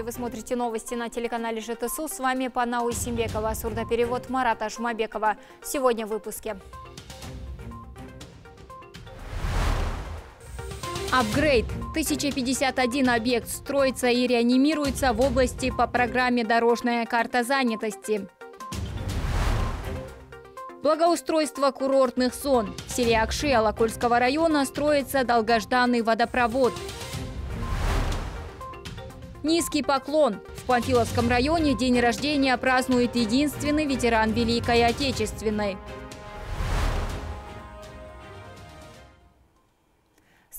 Здравствуйте, вы смотрите новости на телеканале ЖТСУ. С вами Панау Симбекова, сурдоперевод Марата Жмабекова. Сегодня в выпуске. Апгрейд. 1051 объект строится и реанимируется в области по программе «Дорожная карта занятости». Благоустройство курортных зон. В селе Акши Алакольского района строится долгожданный водопровод. Низкий поклон. В Памфиловском районе день рождения празднует единственный ветеран Великой Отечественной.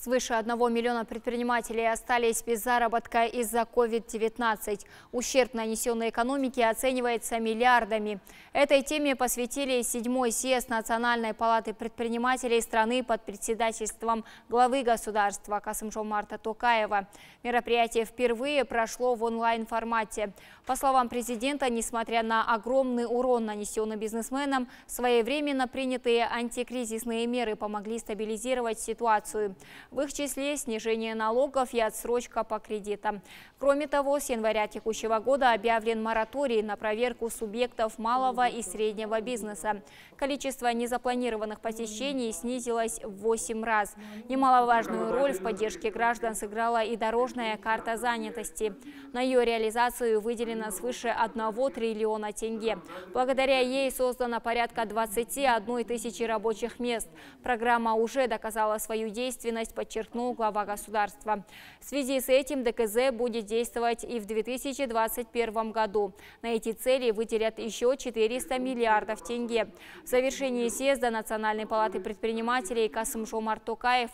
Свыше 1 миллиона предпринимателей остались без заработка из-за COVID-19. Ущерб, нанесенный экономике, оценивается миллиардами. Этой теме посвятили седьмой съезд Национальной палаты предпринимателей страны под председательством главы государства Касымжо Марта Токаева. Мероприятие впервые прошло в онлайн-формате. По словам президента, несмотря на огромный урон, нанесенный бизнесменам, своевременно принятые антикризисные меры помогли стабилизировать ситуацию. В их числе снижение налогов и отсрочка по кредитам. Кроме того, с января текущего года объявлен мораторий на проверку субъектов малого и среднего бизнеса. Количество незапланированных посещений снизилось в 8 раз. Немаловажную роль в поддержке граждан сыграла и дорожная карта занятости. На ее реализацию выделено свыше 1 триллиона тенге. Благодаря ей создано порядка 21 тысячи рабочих мест. Программа уже доказала свою действенность подчеркнул глава государства. В связи с этим ДКЗ будет действовать и в 2021 году. На эти цели выделят еще 400 миллиардов тенге. В завершении съезда Национальной палаты предпринимателей Касым Жомар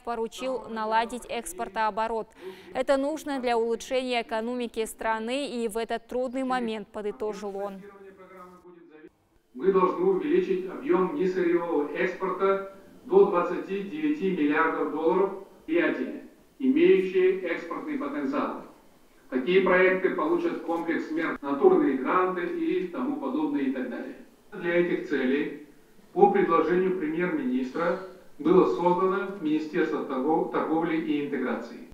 поручил наладить экспортооборот. Это нужно для улучшения экономики страны и в этот трудный момент, подытожил он. Мы должны увеличить объем несырьевого экспорта до 29 миллиардов долларов и имеющие экспортный потенциал. Такие проекты получат комплекс мер, натурные гранты и тому подобное и так далее. Для этих целей по предложению премьер-министра было создано Министерство торговли и интеграции.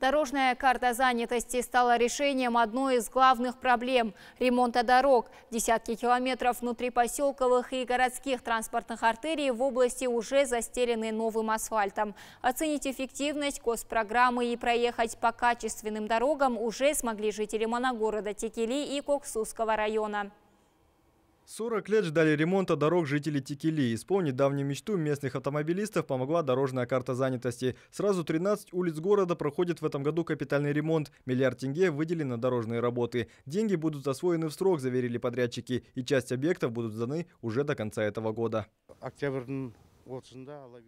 Дорожная карта занятости стала решением одной из главных проблем – ремонта дорог. Десятки километров внутрипоселковых и городских транспортных артерий в области уже застелены новым асфальтом. Оценить эффективность госпрограммы и проехать по качественным дорогам уже смогли жители моногорода Текели и Коксусского района. 40 лет ждали ремонта дорог жители Текели. Исполнить давнюю мечту местных автомобилистов помогла дорожная карта занятости. Сразу 13 улиц города проходит в этом году капитальный ремонт. Миллиард тенге выделен на дорожные работы. Деньги будут освоены в срок, заверили подрядчики. И часть объектов будут сданы уже до конца этого года. Октябрь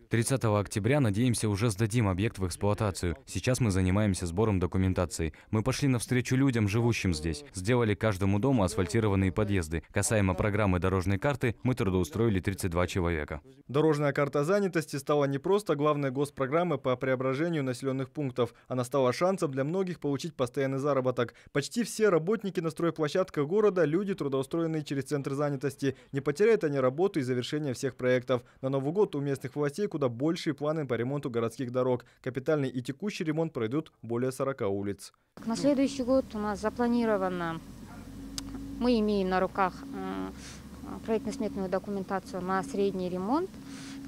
30 октября, надеемся, уже сдадим объект в эксплуатацию. Сейчас мы занимаемся сбором документации. Мы пошли навстречу людям, живущим здесь. Сделали каждому дому асфальтированные подъезды. Касаемо программы дорожной карты, мы трудоустроили 32 человека. Дорожная карта занятости стала не просто главной госпрограммой по преображению населенных пунктов. Она стала шансом для многих получить постоянный заработок. Почти все работники на стройплощадках города – люди, трудоустроенные через центр занятости. Не потеряют они работу и завершения всех проектов. На Новый год у местных властей куда большие планы по ремонту городских дорог. Капитальный и текущий ремонт пройдут более 40 улиц. На следующий год у нас запланировано, мы имеем на руках э, проектно-сметную документацию на средний ремонт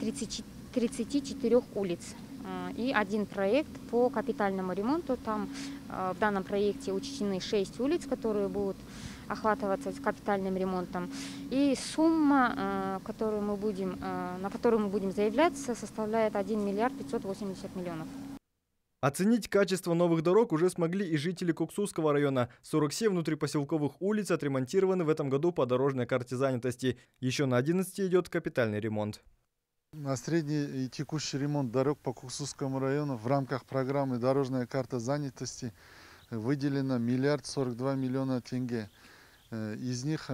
30, 34 улиц э, и один проект по капитальному ремонту. Там э, в данном проекте учтены 6 улиц, которые будут охватываться капитальным ремонтом. И сумма, э, которую мы будем, э, на которую мы будем заявляться, составляет 1 миллиард 580 миллионов. Оценить качество новых дорог уже смогли и жители Куксусского района. 47 внутрипоселковых улиц отремонтированы в этом году по дорожной карте занятости. Еще на 11 идет капитальный ремонт. На средний и текущий ремонт дорог по Куксусскому району в рамках программы «Дорожная карта занятости» выделено миллиард 42 миллиона тенге. Э, из них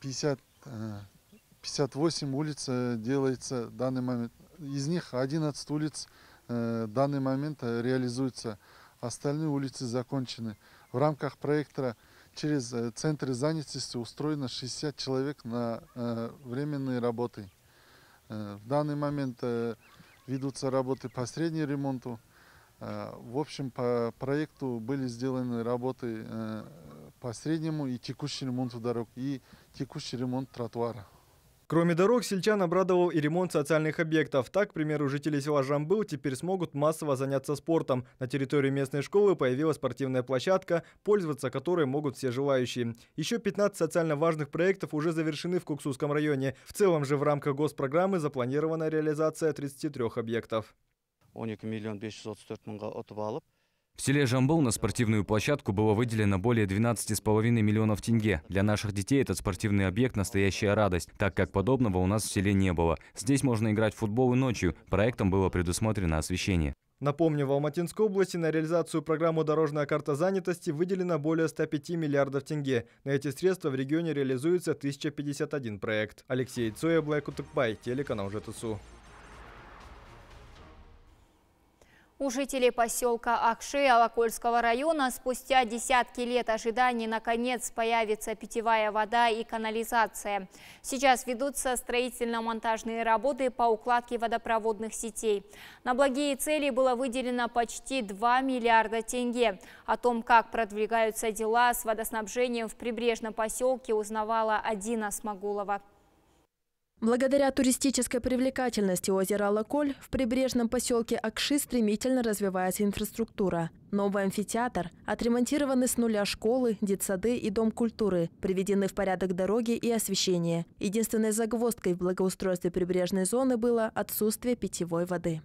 50, э, 58 э, улиц делается в данный момент. Из них 11 улиц в данный момент реализуются. Остальные улицы закончены. В рамках проекта через центры занятости устроено 60 человек на временные работы. В данный момент ведутся работы по среднему ремонту. В общем, по проекту были сделаны работы по среднему и текущему ремонту дорог и текущий ремонт тротуара. Кроме дорог, сельчан обрадовал и ремонт социальных объектов. Так, к примеру, жители села Жамбыл теперь смогут массово заняться спортом. На территории местной школы появилась спортивная площадка, пользоваться которой могут все желающие. Еще 15 социально важных проектов уже завершены в Куксусском районе. В целом же в рамках госпрограммы запланирована реализация 33 объектов. 12 миллион 534 мыңға ұтып алып, в селе Жамбыл на спортивную площадку было выделено более 12,5 миллионов тенге. Для наших детей этот спортивный объект – настоящая радость, так как подобного у нас в селе не было. Здесь можно играть в футбол и ночью. Проектом было предусмотрено освещение. Напомню, в Алматинской области на реализацию программы «Дорожная карта занятости» выделено более 105 миллиардов тенге. На эти средства в регионе реализуется 1051 проект. Алексей Цоя, Блэк телеканал ЖТСУ. У жителей поселка Акши Алакольского района спустя десятки лет ожиданий наконец появится питьевая вода и канализация. Сейчас ведутся строительно-монтажные работы по укладке водопроводных сетей. На благие цели было выделено почти 2 миллиарда тенге. О том, как продвигаются дела с водоснабжением в прибрежном поселке, узнавала Адина Смогулова. Благодаря туристической привлекательности озера Лаколь в прибрежном поселке Акши стремительно развивается инфраструктура. Новый амфитеатр, отремонтированы с нуля школы, детсады и дом культуры, приведены в порядок дороги и освещение. Единственной загвоздкой в благоустройстве прибрежной зоны было отсутствие питьевой воды.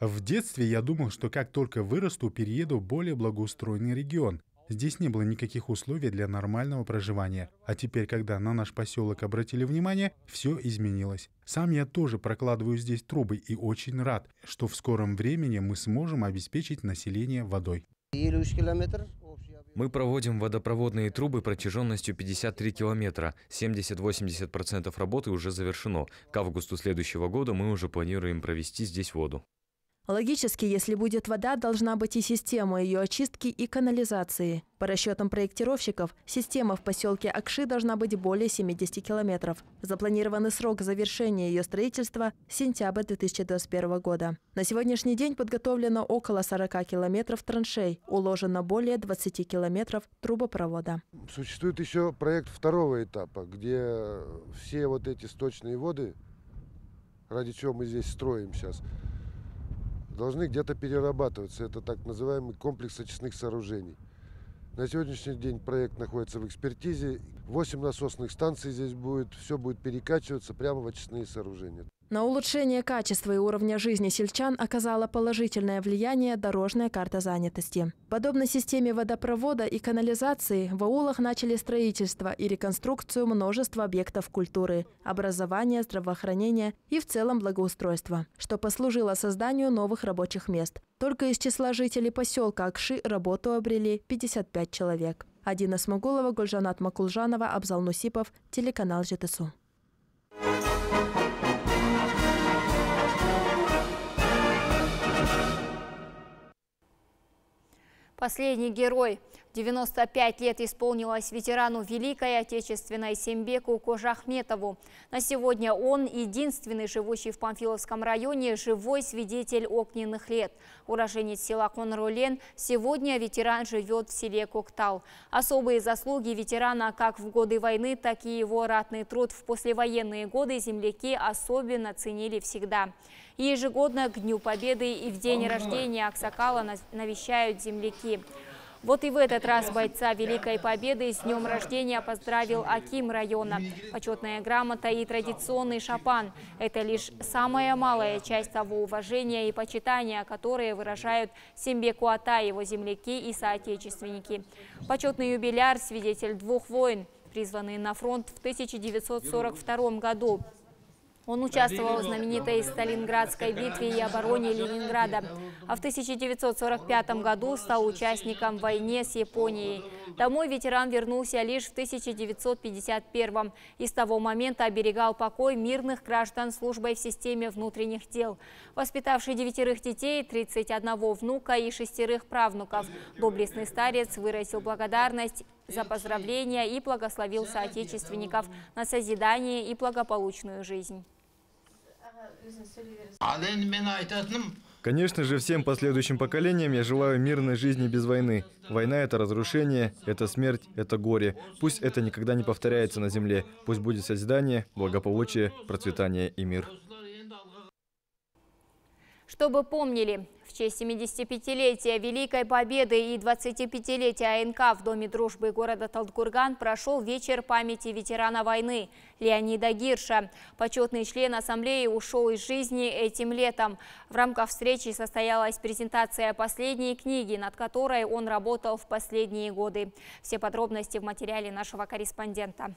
В детстве я думал, что как только вырасту, перееду в более благоустроенный регион. Здесь не было никаких условий для нормального проживания. А теперь, когда на наш поселок обратили внимание, все изменилось. Сам я тоже прокладываю здесь трубы и очень рад, что в скором времени мы сможем обеспечить население водой. Мы проводим водопроводные трубы протяженностью 53 километра. 70-80% работы уже завершено. К августу следующего года мы уже планируем провести здесь воду. Логически, если будет вода, должна быть и система ее очистки и канализации. По расчетам проектировщиков, система в поселке Акши должна быть более 70 километров. Запланированный срок завершения ее строительства – сентябрь 2021 года. На сегодняшний день подготовлено около 40 километров траншей, уложено более 20 километров трубопровода. Существует еще проект второго этапа, где все вот эти сточные воды, ради чего мы здесь строим сейчас – должны где-то перерабатываться. Это так называемый комплекс очистных сооружений. На сегодняшний день проект находится в экспертизе. 8 насосных станций здесь будет, все будет перекачиваться прямо в очистные сооружения. На улучшение качества и уровня жизни сельчан оказала положительное влияние дорожная карта занятости. Подобно системе водопровода и канализации в аулах начали строительство и реконструкцию множества объектов культуры, образования, здравоохранения и в целом благоустройства, что послужило созданию новых рабочих мест. Только из числа жителей поселка Акши работу обрели 55 человек. Адина Смогулова, Гульжанат Макулжанова, Абзал Нусипов, телеканал ЖТСУ. Последний герой. 95 лет исполнилось ветерану Великой Отечественной Сембеку Кожахметову. На сегодня он единственный живущий в Памфиловском районе живой свидетель огненных лет. Уроженец села Конрулен, сегодня ветеран живет в селе Коктал. Особые заслуги ветерана как в годы войны, так и его ратный труд в послевоенные годы земляки особенно ценили всегда. Ежегодно к Дню Победы и в день рождения Аксакала навещают земляки. Вот и в этот раз бойца Великой Победы с днем рождения поздравил Аким района. Почетная грамота и традиционный шапан – это лишь самая малая часть того уважения и почитания, которые выражают Сембеку Ата, его земляки и соотечественники. Почетный юбиляр – свидетель двух войн, призванный на фронт в 1942 году. Он участвовал в знаменитой Сталинградской битве и обороне Ленинграда, а в 1945 году стал участником войны с Японией. Домой ветеран вернулся лишь в 1951 и с того момента оберегал покой мирных граждан службой в системе внутренних дел. Воспитавший девятерых детей, 31 внука и шестерых правнуков, доблестный старец выразил благодарность за поздравления и благословил соотечественников на созидание и благополучную жизнь. Конечно же, всем последующим поколениям я желаю мирной жизни без войны. Война – это разрушение, это смерть, это горе. Пусть это никогда не повторяется на земле. Пусть будет созидание, благополучие, процветание и мир. Чтобы помнили, в честь 75-летия Великой Победы и 25-летия АНК в Доме дружбы города Талдкурган прошел вечер памяти ветерана войны Леонида Гирша. Почетный член ассамблеи ушел из жизни этим летом. В рамках встречи состоялась презентация последней книги, над которой он работал в последние годы. Все подробности в материале нашего корреспондента.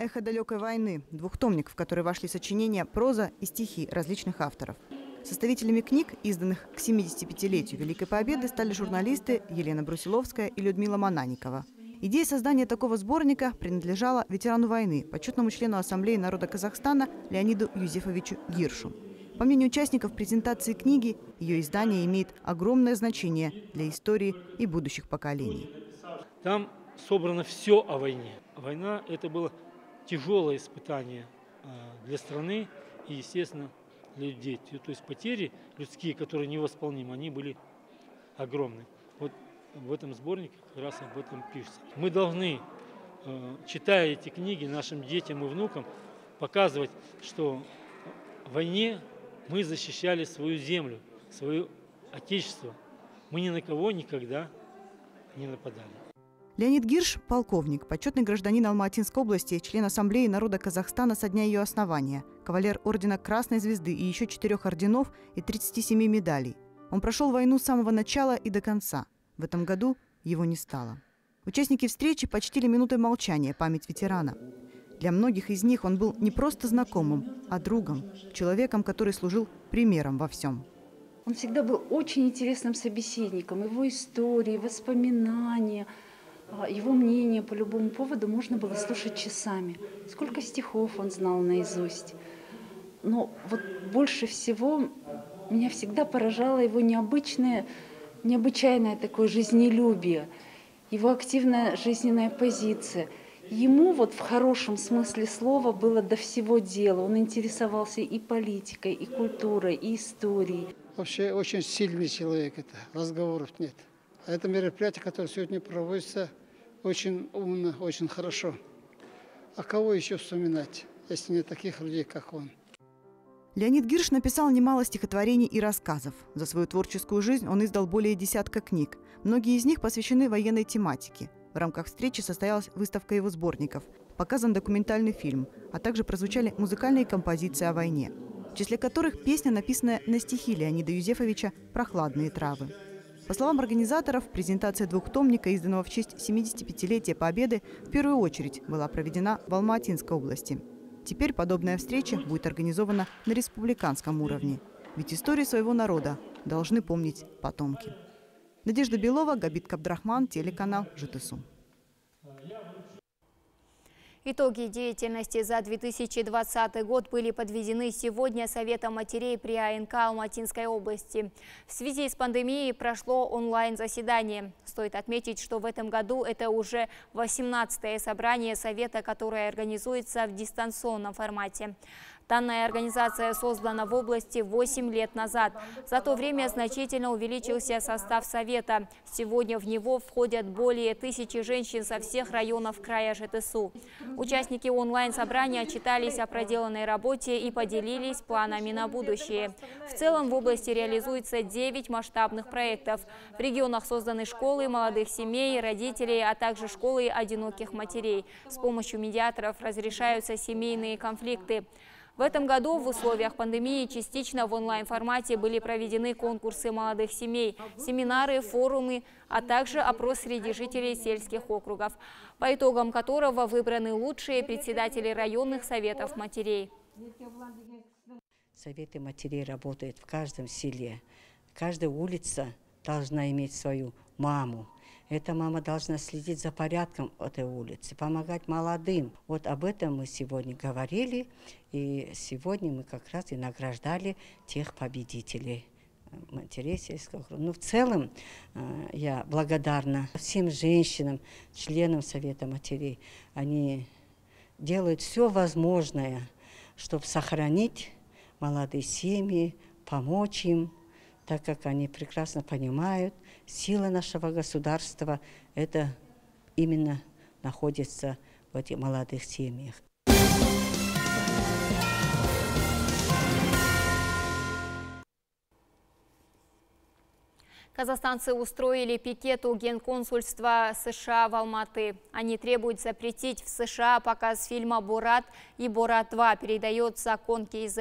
«Эхо далекой войны» – двухтомник, в который вошли сочинения, проза и стихи различных авторов. Составителями книг, изданных к 75-летию Великой Победы, стали журналисты Елена Брусиловская и Людмила Мананикова. Идея создания такого сборника принадлежала ветерану войны, почетному члену Ассамблеи народа Казахстана Леониду Юзефовичу Гиршу. По мнению участников презентации книги, ее издание имеет огромное значение для истории и будущих поколений. Там собрано все о войне. Война – это было тяжелое испытание а, для страны и, естественно, для людей. То есть потери людские, которые невосполнимы, они были огромны. Вот в этом сборнике как раз об этом пишется. Мы должны, а, читая эти книги нашим детям и внукам, показывать, что в войне мы защищали свою землю, свое отечество. Мы ни на кого никогда не нападали. Леонид Гирш – полковник, почетный гражданин Алматинской области, член Ассамблеи народа Казахстана со дня ее основания, кавалер Ордена Красной Звезды и еще четырех орденов и 37 медалей. Он прошел войну с самого начала и до конца. В этом году его не стало. Участники встречи почтили минутой молчания память ветерана. Для многих из них он был не просто знакомым, а другом, человеком, который служил примером во всем. Он всегда был очень интересным собеседником. Его истории, воспоминания – его мнение по любому поводу можно было слушать часами. Сколько стихов он знал наизусть. Но вот больше всего меня всегда поражало его необычное, необычайное такое жизнелюбие, его активная жизненная позиция. Ему вот в хорошем смысле слова было до всего дела. Он интересовался и политикой, и культурой, и историей. Вообще очень сильный человек это, разговоров нет. Это мероприятие, которое сегодня проводится, очень умно, очень хорошо. А кого еще вспоминать, если не таких людей, как он? Леонид Гирш написал немало стихотворений и рассказов. За свою творческую жизнь он издал более десятка книг. Многие из них посвящены военной тематике. В рамках встречи состоялась выставка его сборников, показан документальный фильм, а также прозвучали музыкальные композиции о войне, в числе которых песня, написанная на стихи Леонида Юзефовича «Прохладные травы». По словам организаторов, презентация двухтомника, изданного в честь 75-летия Победы, в первую очередь была проведена в Алма-Атинской области. Теперь подобная встреча будет организована на республиканском уровне. Ведь истории своего народа должны помнить потомки. Надежда Белова, Габит Кабдрахман, телеканал ЖТСУ. Итоги деятельности за 2020 год были подведены сегодня Советом матерей при АНК Алматинской области. В связи с пандемией прошло онлайн-заседание. Стоит отметить, что в этом году это уже 18-е собрание Совета, которое организуется в дистанционном формате. Данная организация создана в области 8 лет назад. За то время значительно увеличился состав Совета. Сегодня в него входят более тысячи женщин со всех районов края ЖТСУ. Участники онлайн-собрания отчитались о проделанной работе и поделились планами на будущее. В целом в области реализуется 9 масштабных проектов. В регионах созданы школы молодых семей, родителей, а также школы одиноких матерей. С помощью медиаторов разрешаются семейные конфликты. В этом году в условиях пандемии частично в онлайн-формате были проведены конкурсы молодых семей, семинары, форумы, а также опрос среди жителей сельских округов, по итогам которого выбраны лучшие председатели районных советов матерей. Советы матерей работают в каждом селе. Каждая улица должна иметь свою маму, эта мама должна следить за порядком этой улицы, помогать молодым. Вот об этом мы сегодня говорили, и сегодня мы как раз и награждали тех победителей матерей сельского округа. Ну, в целом, э, я благодарна всем женщинам, членам Совета матерей. Они делают все возможное, чтобы сохранить молодые семьи, помочь им, так как они прекрасно понимают, сила нашего государства – это именно находится в этих молодых семьях. Казахстанцы устроили пикет у Генконсульства США в Алматы. Они требуют запретить в США показ фильма «Бурат» и «Бурат 2», передает закон КИЗ.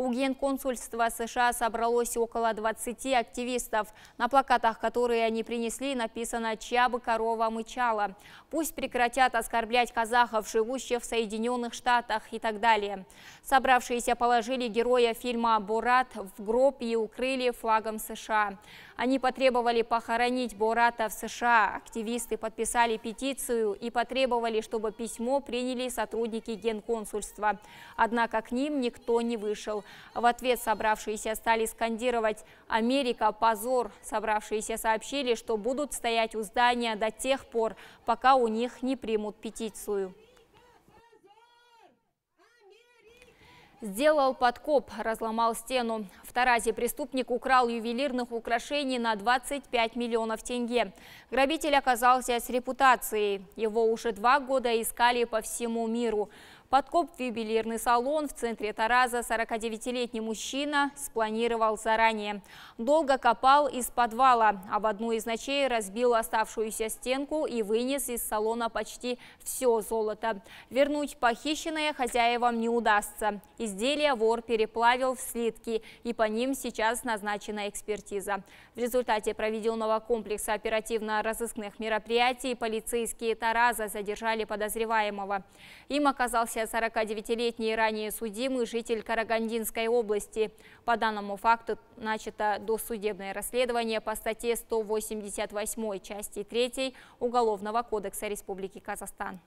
У Генконсульства США собралось около 20 активистов. На плакатах, которые они принесли, написано «Чья бы корова мычала». Пусть прекратят оскорблять казахов, живущих в Соединенных Штатах и так далее. Собравшиеся положили героя фильма «Бурат» в гроб и укрыли флагом США. Они потребовали похоронить Бурата в США. Активисты подписали петицию и потребовали, чтобы письмо приняли сотрудники Генконсульства. Однако к ним никто не вышел. В ответ собравшиеся стали скандировать «Америка, позор!». Собравшиеся сообщили, что будут стоять у здания до тех пор, пока у них не примут петицию. Сделал подкоп, разломал стену. В Таразе преступник украл ювелирных украшений на 25 миллионов тенге. Грабитель оказался с репутацией. Его уже два года искали по всему миру. Подкоп в юбилейный салон в центре Тараза 49-летний мужчина спланировал заранее. Долго копал из подвала, а в одну из ночей разбил оставшуюся стенку и вынес из салона почти все золото. Вернуть похищенное хозяевам не удастся. Изделия вор переплавил в слитки, и по ним сейчас назначена экспертиза. В результате проведенного комплекса оперативно-розыскных мероприятий полицейские Тараза задержали подозреваемого. Им оказался 49-летний ранее судимый житель Карагандинской области. По данному факту начато досудебное расследование по статье 188 части 3 Уголовного кодекса Республики Казахстан.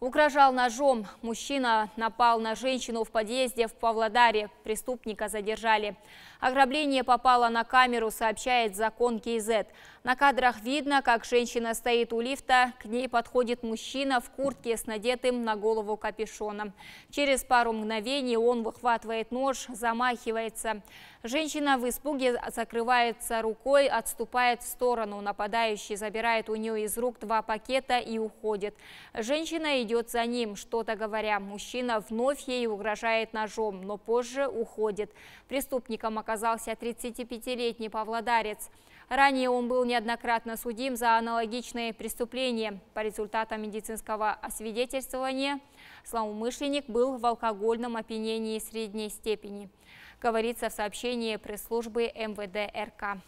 Угрожал ножом. Мужчина напал на женщину в подъезде в Павлодаре. Преступника задержали. Ограбление попало на камеру, сообщает закон КИЗ. На кадрах видно, как женщина стоит у лифта. К ней подходит мужчина в куртке с надетым на голову капюшоном. Через пару мгновений он выхватывает нож, замахивается. Женщина в испуге закрывается рукой, отступает в сторону. Нападающий забирает у нее из рук два пакета и уходит. Женщина идет за ним, что-то говоря. Мужчина вновь ей угрожает ножом, но позже уходит. Преступником оказался 35-летний павлодарец. Ранее он был неоднократно судим за аналогичные преступления. По результатам медицинского освидетельствования злоумышленник был в алкогольном опьянении средней степени. Говорится в сообщении пресс-службы МВД РК.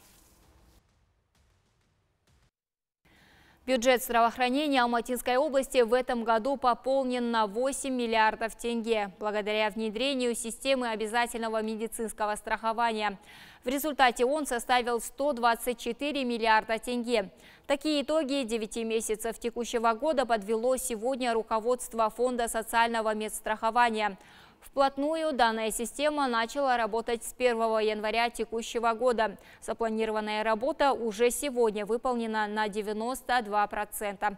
Бюджет здравоохранения Алматинской области в этом году пополнен на 8 миллиардов тенге благодаря внедрению системы обязательного медицинского страхования. В результате он составил 124 миллиарда тенге. Такие итоги 9 месяцев текущего года подвело сегодня руководство Фонда социального медстрахования – Вплотную данная система начала работать с 1 января текущего года. Запланированная работа уже сегодня выполнена на 92%.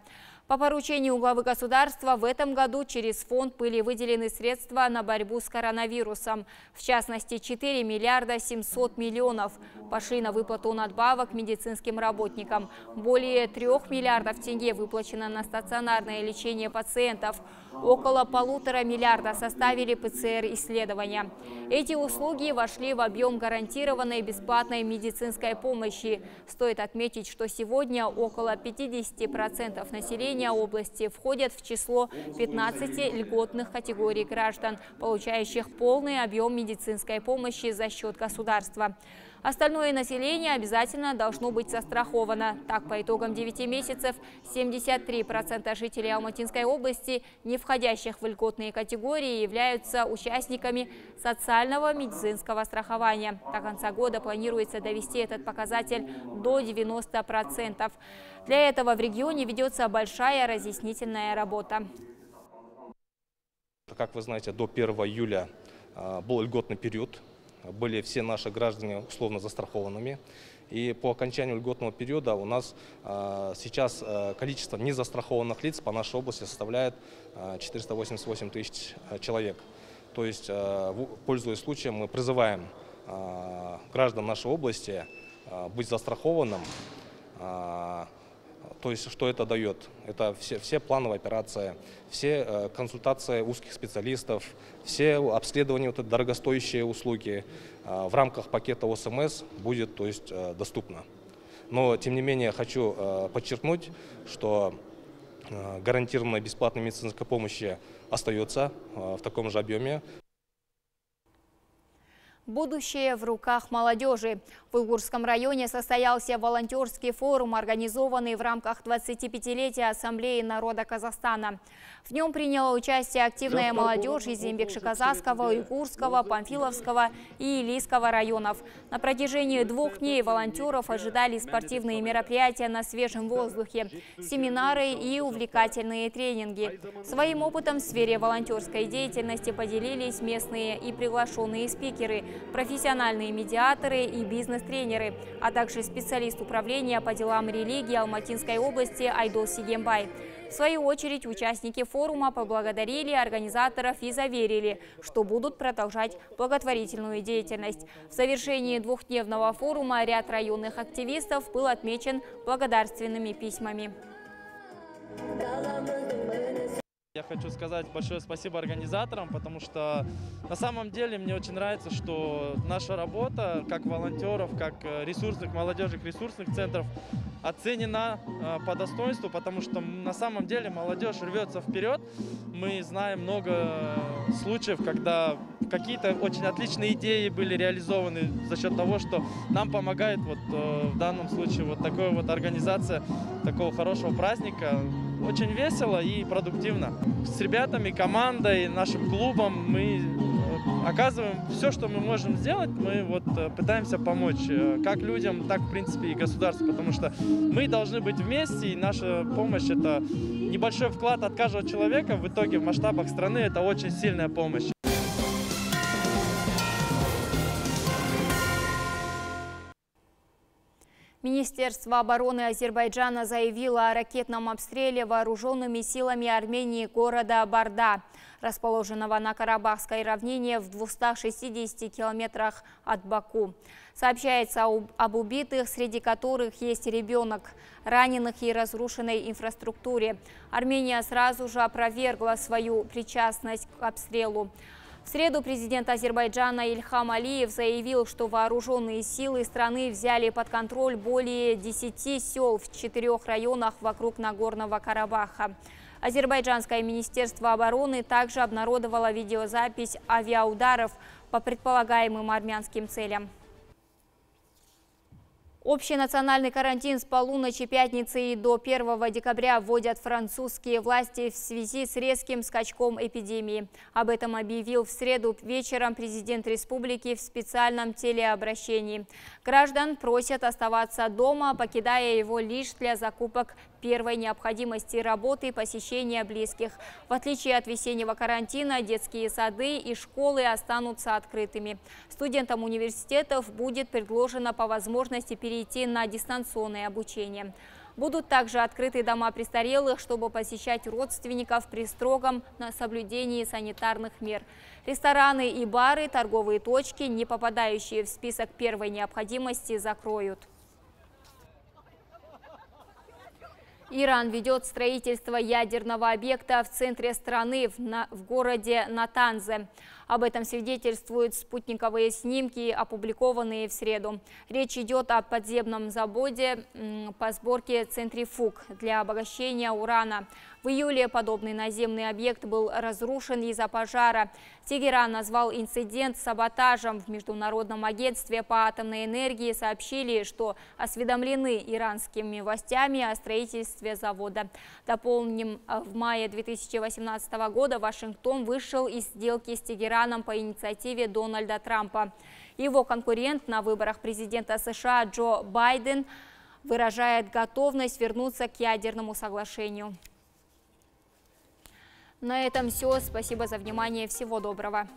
По поручению главы государства в этом году через фонд были выделены средства на борьбу с коронавирусом. В частности, 4 миллиарда 700 миллионов пошли на выплату надбавок медицинским работникам. Более 3 миллиардов тенге выплачено на стационарное лечение пациентов. Около полутора миллиарда составили ПЦР-исследования. Эти услуги вошли в объем гарантированной бесплатной медицинской помощи. Стоит отметить, что сегодня около 50% населения области входят в число 15 льготных категорий граждан, получающих полный объем медицинской помощи за счет государства. Остальное население обязательно должно быть застраховано. Так, по итогам 9 месяцев 73% жителей Алматинской области, не входящих в льготные категории, являются участниками социального медицинского страхования. До конца года планируется довести этот показатель до 90%. Для этого в регионе ведется большая разъяснительная работа. Как вы знаете, до 1 июля а, был льготный период были все наши граждане условно застрахованными. И по окончанию льготного периода у нас э, сейчас э, количество незастрахованных лиц по нашей области составляет э, 488 тысяч человек. То есть, пользуясь случаем, мы призываем граждан нашей области быть застрахованным то есть что это дает? Это все, все плановые операции, все э, консультации узких специалистов, все обследования, вот, дорогостоящие услуги э, в рамках пакета ОСМС будет то есть, э, доступно. Но тем не менее хочу э, подчеркнуть, что э, гарантированная бесплатная медицинская помощь остается э, в таком же объеме. Будущее в руках молодежи. В Уйгурском районе состоялся волонтерский форум, организованный в рамках 25-летия Ассамблеи народа Казахстана. В нем приняла участие активная молодежь из Зембекши-Казахского, Уйгурского, Памфиловского и Илийского районов. На протяжении двух дней волонтеров ожидали спортивные мероприятия на свежем воздухе, семинары и увлекательные тренинги. Своим опытом в сфере волонтерской деятельности поделились местные и приглашенные спикеры – профессиональные медиаторы и бизнес-тренеры, а также специалист управления по делам религии Алматинской области Айдол Сигембай. В свою очередь участники форума поблагодарили организаторов и заверили, что будут продолжать благотворительную деятельность. В завершении двухдневного форума ряд районных активистов был отмечен благодарственными письмами. Я хочу сказать большое спасибо организаторам, потому что на самом деле мне очень нравится, что наша работа как волонтеров, как э, ресурсных, молодежных ресурсных центров оценена э, по достоинству, потому что на самом деле молодежь рвется вперед. Мы знаем много случаев, когда какие-то очень отличные идеи были реализованы за счет того, что нам помогает вот э, в данном случае вот такая вот организация такого хорошего праздника очень весело и продуктивно. С ребятами, командой, нашим клубом мы э, оказываем все, что мы можем сделать, мы вот э, пытаемся помочь э, как людям, так в принципе и государству, потому что мы должны быть вместе, и наша помощь это небольшой вклад от каждого человека, в итоге в масштабах страны это очень сильная помощь. Министерство обороны Азербайджана заявило о ракетном обстреле вооруженными силами Армении города Барда, расположенного на Карабахской равнине в 260 километрах от Баку. Сообщается об убитых, среди которых есть ребенок, раненых и разрушенной инфраструктуре. Армения сразу же опровергла свою причастность к обстрелу. В среду президент Азербайджана Ильхам Алиев заявил, что вооруженные силы страны взяли под контроль более 10 сел в четырех районах вокруг Нагорного Карабаха. Азербайджанское министерство обороны также обнародовало видеозапись авиаударов по предполагаемым армянским целям. Общий национальный карантин с полуночи пятницы и до 1 декабря вводят французские власти в связи с резким скачком эпидемии. Об этом объявил в среду вечером президент республики в специальном телеобращении. Граждан просят оставаться дома, покидая его лишь для закупок первой необходимости работы и посещения близких. В отличие от весеннего карантина, детские сады и школы останутся открытыми. Студентам университетов будет предложено по возможности перейти на дистанционное обучение. Будут также открыты дома престарелых, чтобы посещать родственников при строгом соблюдении санитарных мер. Рестораны и бары, торговые точки, не попадающие в список первой необходимости, закроют. Иран ведет строительство ядерного объекта в центре страны, в, на, в городе Натанзе. Об этом свидетельствуют спутниковые снимки, опубликованные в среду. Речь идет о подземном заводе по сборке центрифуг для обогащения урана. В июле подобный наземный объект был разрушен из-за пожара. Тегеран назвал инцидент саботажем. В Международном агентстве по атомной энергии сообщили, что осведомлены иранскими властями о строительстве завода. Дополним, в мае 2018 года Вашингтон вышел из сделки с Тегераном по инициативе Дональда Трампа. Его конкурент на выборах президента США Джо Байден выражает готовность вернуться к ядерному соглашению. На этом все. Спасибо за внимание. Всего доброго.